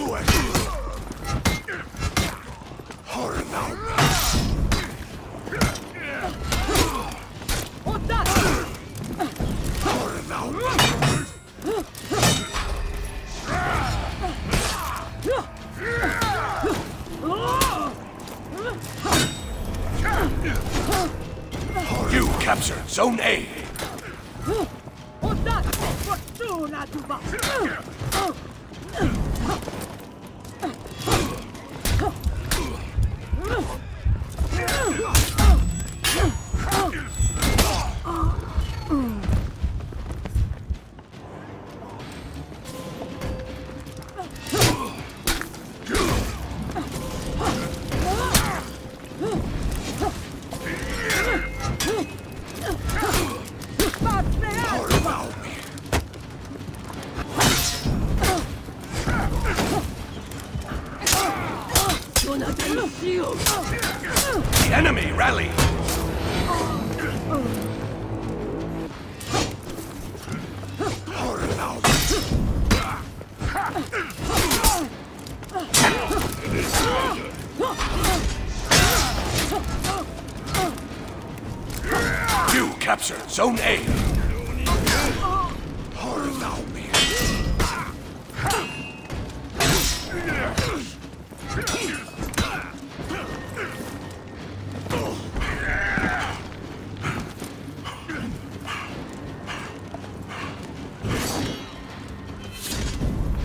do it! Hurry now! You captured Zone A. Hurry The enemy rally. You captured Zone A.